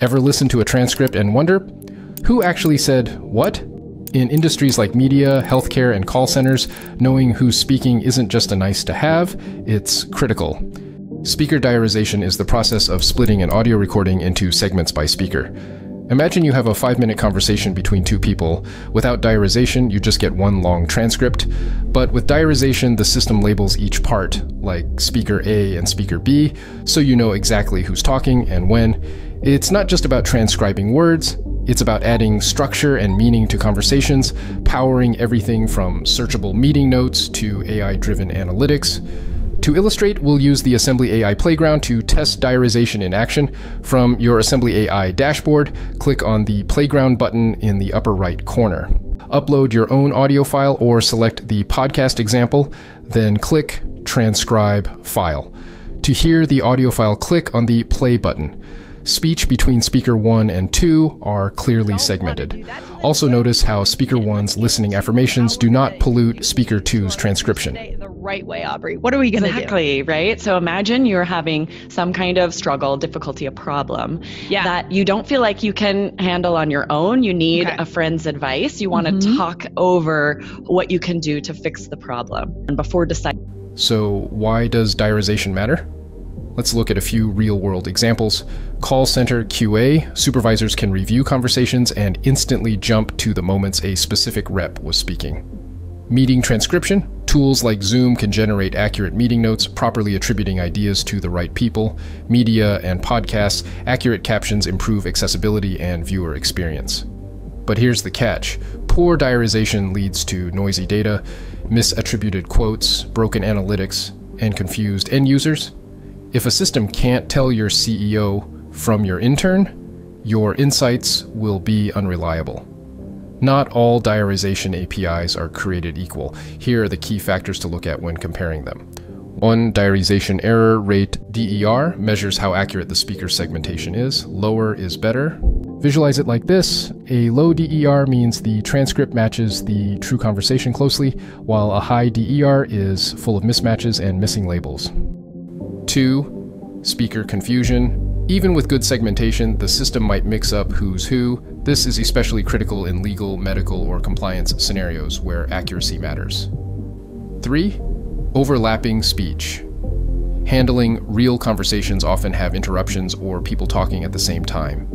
Ever listen to a transcript and wonder, who actually said what? In industries like media, healthcare, and call centers, knowing who's speaking isn't just a nice to have, it's critical. Speaker diarization is the process of splitting an audio recording into segments by speaker. Imagine you have a five minute conversation between two people. Without diarization, you just get one long transcript. But with diarization, the system labels each part, like speaker A and speaker B, so you know exactly who's talking and when. It's not just about transcribing words, it's about adding structure and meaning to conversations, powering everything from searchable meeting notes to AI driven analytics. To illustrate, we'll use the Assembly AI Playground to test diarization in action. From your Assembly AI dashboard, click on the Playground button in the upper right corner. Upload your own audio file or select the podcast example, then click Transcribe File. To hear the audio file, click on the Play button. Speech between speaker 1 and 2 are clearly segmented. Also notice how speaker 1's listening affirmations do not pollute speaker 2's transcription. The right way, Aubrey. What are we going to exactly, do? right? So imagine you're having some kind of struggle, difficulty, a problem yeah. that you don't feel like you can handle on your own. You need okay. a friend's advice. You want to mm-hmm. talk over what you can do to fix the problem and before deciding. So, why does diarization matter? Let's look at a few real world examples. Call center QA, supervisors can review conversations and instantly jump to the moments a specific rep was speaking. Meeting transcription, tools like Zoom can generate accurate meeting notes, properly attributing ideas to the right people. Media and podcasts, accurate captions improve accessibility and viewer experience. But here's the catch poor diarization leads to noisy data, misattributed quotes, broken analytics, and confused end users. If a system can't tell your CEO from your intern, your insights will be unreliable. Not all diarization APIs are created equal. Here are the key factors to look at when comparing them. One diarization error rate DER measures how accurate the speaker segmentation is. Lower is better. Visualize it like this. A low DER means the transcript matches the true conversation closely, while a high DER is full of mismatches and missing labels. 2. Speaker confusion. Even with good segmentation, the system might mix up who's who. This is especially critical in legal, medical, or compliance scenarios where accuracy matters. 3. Overlapping speech. Handling real conversations often have interruptions or people talking at the same time.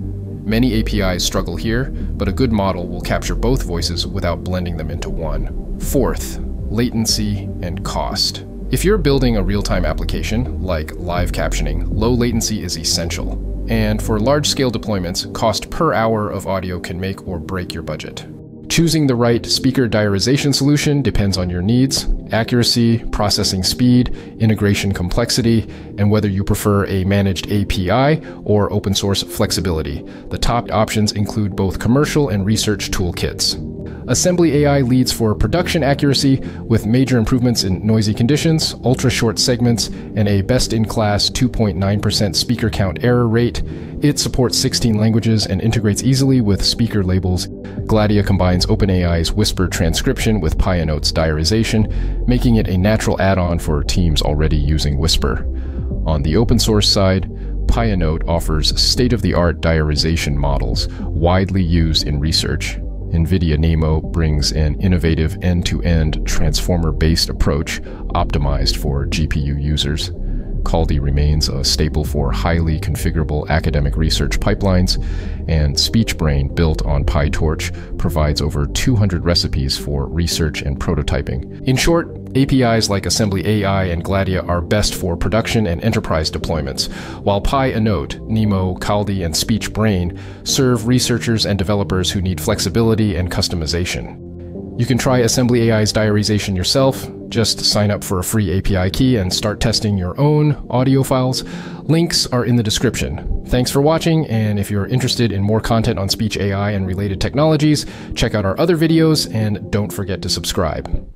Many APIs struggle here, but a good model will capture both voices without blending them into one. Fourth, latency and cost. If you're building a real-time application, like live captioning, low latency is essential. And for large-scale deployments, cost per hour of audio can make or break your budget. Choosing the right speaker diarization solution depends on your needs, accuracy, processing speed, integration complexity, and whether you prefer a managed API or open source flexibility. The top options include both commercial and research toolkits. Assembly AI leads for production accuracy with major improvements in noisy conditions, ultra short segments, and a best in class 2.9% speaker count error rate. It supports 16 languages and integrates easily with speaker labels. Gladia combines OpenAI's Whisper transcription with pyannote's diarization, making it a natural add on for teams already using Whisper. On the open source side, Pianote offers state of the art diarization models widely used in research. NVIDIA NeMo brings an innovative end-to-end transformer-based approach optimized for GPU users. Kaldi remains a staple for highly configurable academic research pipelines, and SpeechBrain, built on PyTorch, provides over 200 recipes for research and prototyping. In short, APIs like Assembly AI and Gladia are best for production and enterprise deployments, while pyannote, NeMo, Kaldi, and SpeechBrain serve researchers and developers who need flexibility and customization. You can try Assembly AI's diarization yourself. Just sign up for a free API key and start testing your own audio files. Links are in the description. Thanks for watching, and if you're interested in more content on speech AI and related technologies, check out our other videos and don't forget to subscribe.